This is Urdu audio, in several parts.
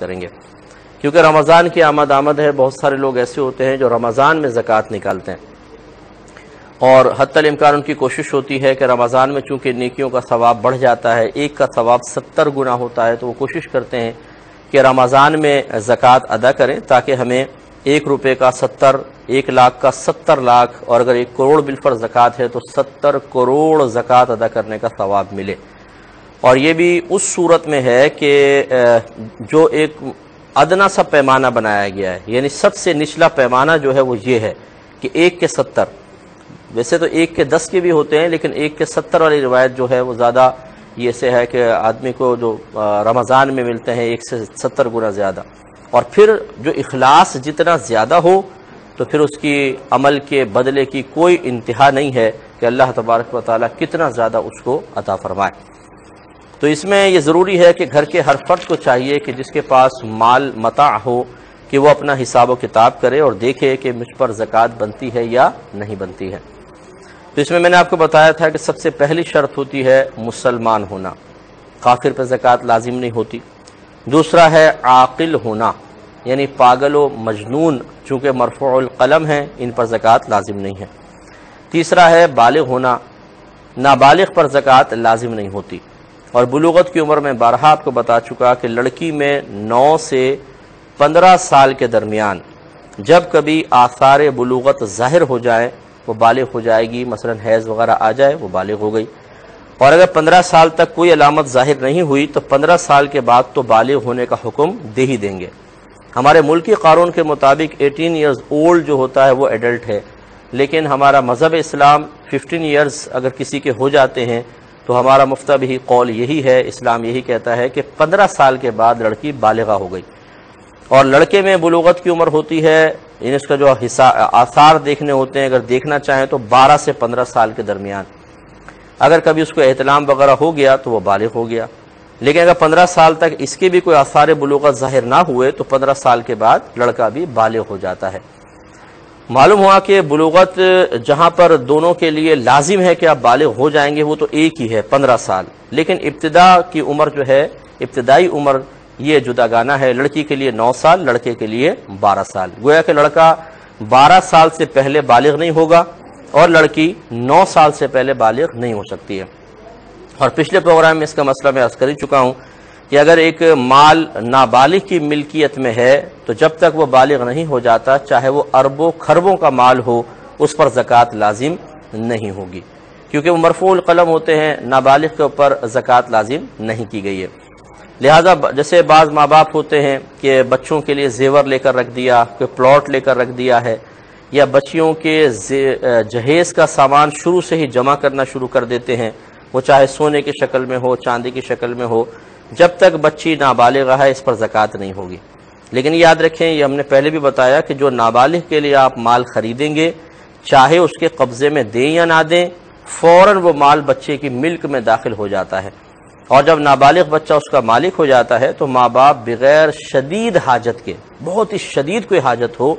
کریں گے۔ کیونکہ رمضان کی آمد آمد ہے، بہت سارے لوگ ایسے ہوتے ہیں جو رمضان میں زکوٰۃ نکالتے ہیں۔ اور حتی الامکان ان کی کوشش ہوتی ہے کہ رمضان میں چونکہ نیکیوں کا ثواب بڑھ جاتا ہے، ایک کا ثواب ستر گنا ہوتا ہے، تو وہ کوشش کرتے ہیں کہ رمضان میں زکوٰۃ ادا کریں تاکہ ہمیں ایک روپے کا ستر، ایک لاکھ کا ستر لاکھ اور اگر ایک کروڑ بالفر زکوٰۃ ہے تو ستر کروڑ زکوٰۃ ادا کرنے کا ثواب ملے۔ اور یہ بھی اس صورت میں ہے کہ جو ایک ادنا سا پیمانہ بنایا گیا ہے یعنی سب سے نچلا پیمانہ جو ہے وہ یہ ہے کہ ایک کے ستر۔ ویسے تو ایک کے دس کے بھی ہوتے ہیں، لیکن ایک کے ستر والی روایت جو ہے وہ زیادہ یہ سے ہے کہ آدمی کو جو رمضان میں ملتے ہیں ایک سے ستر گنا زیادہ۔ اور پھر جو اخلاص جتنا زیادہ ہو، تو پھر اس کی عمل کے بدلے کی کوئی انتہا نہیں ہے کہ اللہ تبارک و تعالیٰ کتنا زیادہ اس کو عطا فرمائے۔ تو اس میں یہ ضروری ہے کہ گھر کے ہر فرد کو چاہیے کہ جس کے پاس مال متاع ہو، کہ وہ اپنا حساب و کتاب کرے اور دیکھے کہ مجھ پر زکوٰۃ بنتی ہے یا نہیں بنتی ہے۔ تو اس میں میں نے آپ کو بتایا تھا کہ سب سے پہلی شرط ہوتی ہے مسلمان ہونا۔ کافر پہ زکوٰۃ لازم نہیں ہوتی۔ دوسرا ہے عاقل ہونا یعنی پاگل و مجنون، چونکہ مرفوع القلم ہیں، ان پر زکوٰۃ لازم نہیں ہے۔ تیسرا ہے بالغ ہونا، نابالغ پر زکوٰۃ لازم نہیں ہوتی۔ اور بلوغت کی عمر میں بارہا آپ کو بتا چکا کہ لڑکی میں نو سے پندرہ سال کے درمیان جب کبھی آثار بلوغت ظاہر ہو جائے، وہ بالغ ہو جائے گی، مثلا حیض وغیرہ آ جائے، وہ بالغ ہو گئی۔ اور اگر پندرہ سال تک کوئی علامت ظاہر نہیں ہوئی، تو پندرہ سال کے بعد تو بالغ ہونے کا حکم دے ہی دیں گے۔ ہمارے ملکی قانون کے مطابق ایٹین ایئرز اولڈ جو ہوتا ہے، وہ ایڈلٹ ہے۔ لیکن ہمارا مذہب اسلام ففٹین ایئرز اگر کسی کے ہو جاتے ہیں تو ہمارا مفتہ بھی قول یہی ہے، اسلام یہی کہتا ہے کہ پندرہ سال کے بعد لڑکی بالغہ ہو گئی۔ اور لڑکے میں بلوغت کی عمر ہوتی ہے یعنی اس کا جو آثار دیکھنے ہوتے ہیں، اگر دیکھنا چاہیں تو بارہ سے پندرہ سال کے درمیان۔ اگر کبھی اس کو احتلام وغیرہ ہو گیا تو وہ بالغ ہو گیا۔ لیکن اگر پندرہ سال تک اس کے بھی کوئی آثار بلوغت ظاہر نہ ہوئے تو پندرہ سال کے بعد لڑکا بھی بالغ ہو جاتا ہے۔ معلوم ہوا کہ بلوغت جہاں پر دونوں کے لیے لازم ہے کہ آپ بالغ ہو جائیں گے، وہ تو ایک ہی ہے، پندرہ سال۔ لیکن ابتدا کی عمر جو ہے، ابتدائی عمر یہ جدا گانا ہے، لڑکی کے لیے نو سال، لڑکے کے لیے بارہ سال۔ گویا کہ لڑکا بارہ سال سے پہلے بالغ نہیں ہوگا اور لڑکی نو سال سے پہلے بالغ نہیں ہو سکتی ہے۔ اور پچھلے پروگرام میں اس کا مسئلہ میں عرض کر ہی چکا ہوں کہ اگر ایک مال نابالغ کی ملکیت میں ہے تو جب تک وہ بالغ نہیں ہو جاتا، چاہے وہ اربوں خربوں کا مال ہو، اس پر زکوٰۃ لازم نہیں ہوگی۔ کیونکہ وہ مرفوع القلم ہوتے ہیں، نابالغ کے اوپر زکوٰۃ لازم نہیں کی گئی ہے۔ لہذا جیسے بعض ماں باپ ہوتے ہیں کہ بچوں کے لیے زیور لے کر رکھ دیا، کوئی پلاٹ لے کر رکھ دیا ہے، یا بچیوں کے جہیز کا سامان شروع سے ہی جمع کرنا شروع کر دیتے ہیں۔ وہ چاہے سونے کی شکل میں ہو، چاندی کی شکل میں ہو جب تک بچی نابالغ ہے، اس پر زکوٰۃ نہیں ہوگی۔ لیکن یاد رکھیں، یہ ہم نے پہلے بھی بتایا کہ جو نابالغ کے لیے آپ مال خریدیں گے، چاہے اس کے قبضے میں دیں یا نہ دیں، فوراً وہ مال بچے کی ملک میں داخل ہو جاتا ہے۔ اور جب نابالغ بچہ اس کا مالک ہو جاتا ہے، تو ماں باپ بغیر شدید حاجت کے، بہت ہی شدید کوئی حاجت ہو،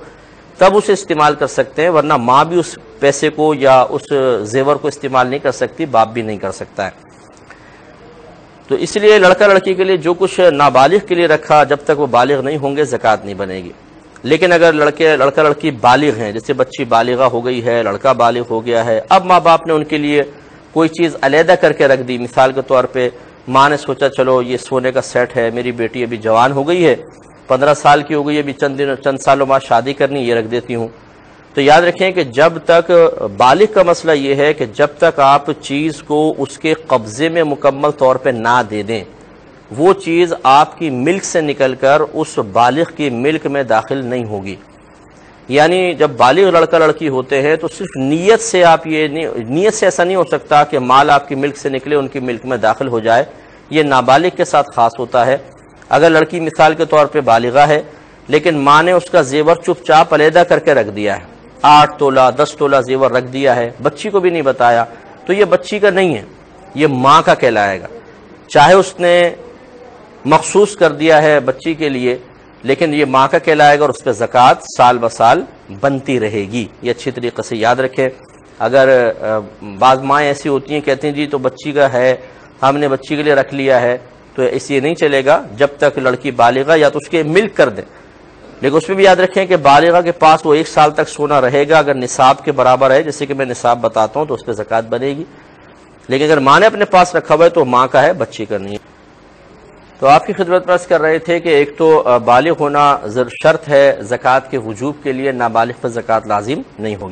تب اسے استعمال کر سکتے ہیں، ورنہ ماں بھی اس پیسے کو یا اس زیور کو استعمال نہیں کر سکتی، باپ بھی نہیں کر سکتا ہے۔ تو اس لیے لڑکا لڑکی کے لیے جو کچھ نابالغ کے لیے رکھا، جب تک وہ بالغ نہیں ہوں گے، زکوٰۃ نہیں بنے گی۔ لیکن اگر لڑکے، لڑکا لڑکی بالغ ہیں، جیسے بچی بالغہ ہو گئی ہے، لڑکا بالغ ہو گیا ہے، اب ماں باپ نے ان کے لیے کوئی چیز علیحدہ کر کے رکھ دی۔ مثال کے طور پہ ماں نے سوچا، چلو یہ سونے کا سیٹ ہے، میری بیٹی ابھی جوان ہو گئی ہے، پندرہ سال کی ہو گئی ابھی چند دن، چند سالوں بعد شادی کرنی، یہ رکھ دیتی ہوں۔ تو یاد رکھیں کہ جب تک بالغ کا مسئلہ یہ ہے کہ جب تک آپ چیز کو اس کے قبضے میں مکمل طور پہ نہ دے دیں، وہ چیز آپ کی ملک سے نکل کر اس بالغ کی ملک میں داخل نہیں ہوگی۔ یعنی جب بالغ لڑکا لڑکی ہوتے ہیں تو صرف نیت سے آپ یہ نیت سے ایسا نہیں ہو سکتا کہ مال آپ کی ملک سے نکلے، ان کی ملک میں داخل ہو جائے۔ یہ نابالغ کے ساتھ خاص ہوتا ہے۔ اگر لڑکی مثال کے طور پہ بالغہ ہے، لیکن ماں نے اس کا زیور چپ چاپ علیحدہ کر کے رکھ دیا ہے۔ آٹھ تولہ، دس تولہ زیور رکھ دیا ہے، بچی کو بھی نہیں بتایا، تو یہ بچی کا نہیں ہے، یہ ماں کا کہلائے گا۔ چاہے اس نے مخصوص کر دیا ہے بچی کے لیے، لیکن یہ ماں کا کہلائے گا اور اس پہ زکوٰۃ سال بسال بنتی رہے گی۔ یہ اچھی طریقے سے یاد رکھیں۔ اگر بعض مائیں ایسی ہوتی ہیں، کہتی ہیں جی تو بچی کا ہے، ہم نے بچی کے لیے رکھ لیا ہے، تو اس یہ نہیں چلے گا، جب تک لڑکی بالغہ یا تو اس کے ملک کر دیں۔ لیکن اس میں بھی یاد رکھیں کہ بالغہ کے پاس وہ ایک سال تک سونا رہے گا اگر نصاب کے برابر ہے، جیسے کہ میں نصاب بتاتا ہوں تو اس پہ زکوٰۃ بنے گی۔ لیکن اگر ماں نے اپنے پاس رکھا ہوا ہے تو ماں کا ہے، بچی کا نہیں۔ تو آپ کی خدمت پرس کر رہے تھے کہ ایک تو بالغ ہونا شرط ہے زکوٰۃ کے وجوب کے لیے، نابالغ پر زکوٰۃ لازم نہیں ہوگی